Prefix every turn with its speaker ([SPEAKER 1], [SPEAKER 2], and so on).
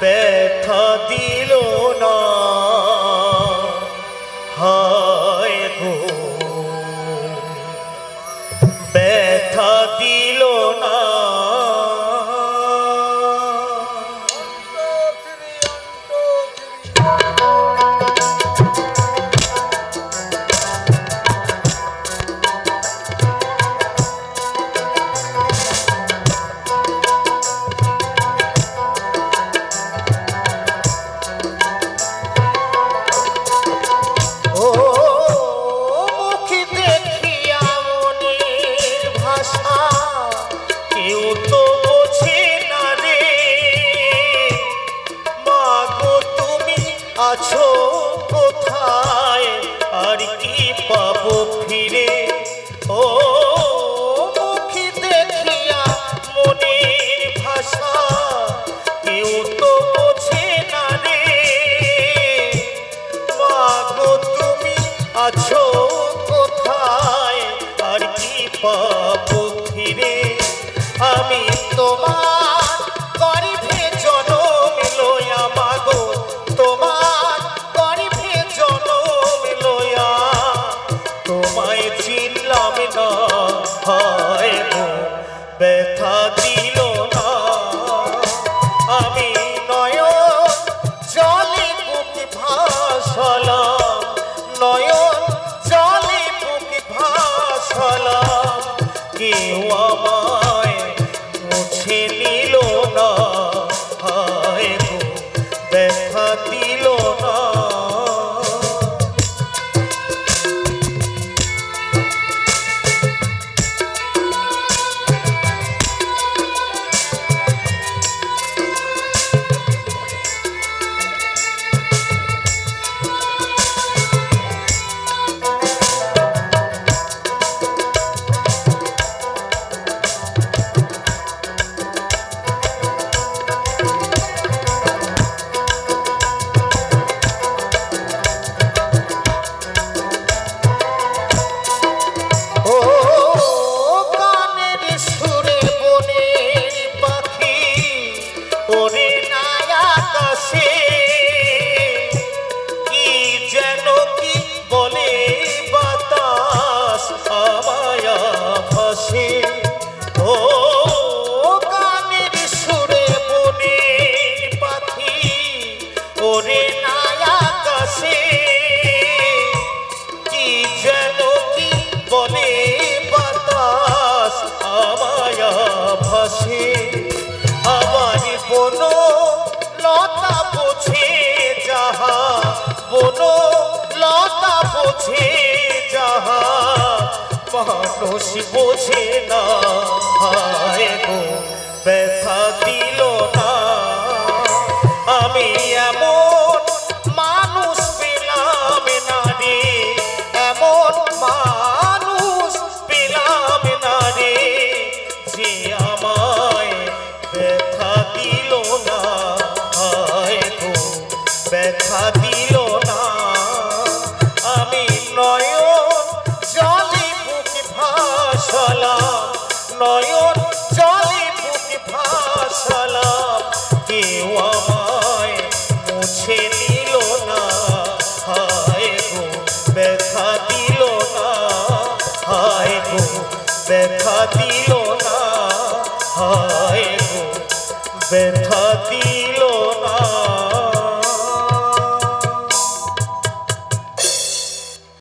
[SPEAKER 1] ব্যথা দিল না। আছো কোথায়? আর কি পাবো ফিরে? ও মুখ দেখিয়া মনের ভাষা, কেউ তো বোঝে না রে। মাগো, তুমি আছো কোথায়? আর কি পাবো ফিরে? আমি তোমার কেউ ভাসে আমার বন, লতা বোঝে যাহা। বন, লতা বোঝে যাহা। মানুষ বোঝে না, হায় গো, ব্যথা দিল না। আমি এমন ব্যথা দিল না। আমি নয়ন নয়ন আমায় মুছে নিল না। হায় গো ব্যথা দিল না। ব্যথা দিল না। ব্যথা দিল